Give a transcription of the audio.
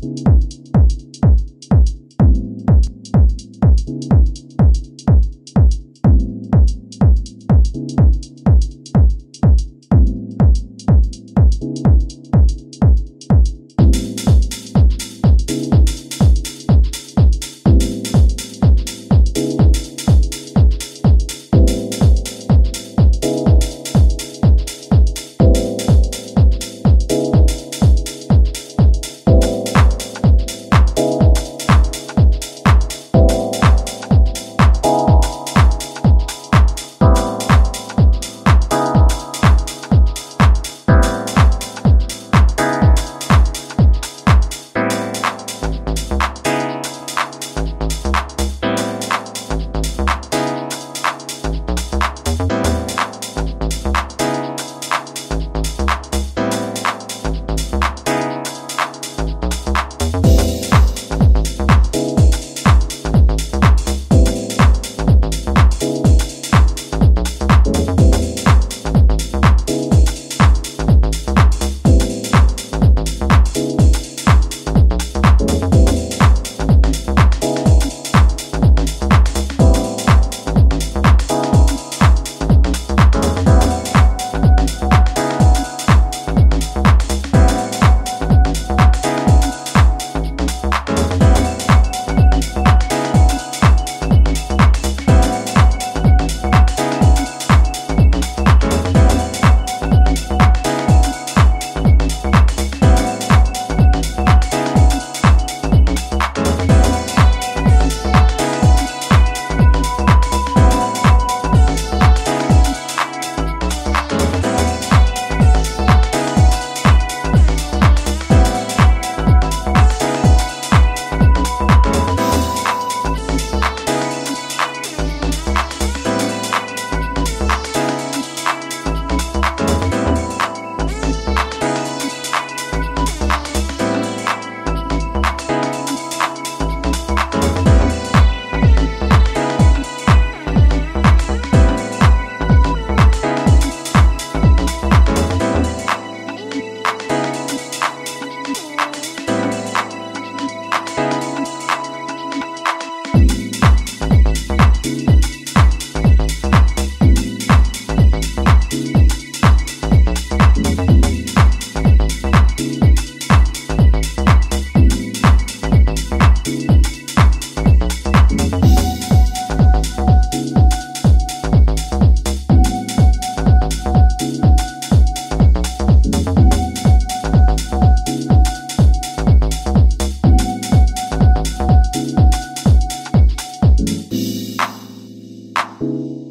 Thank you. you.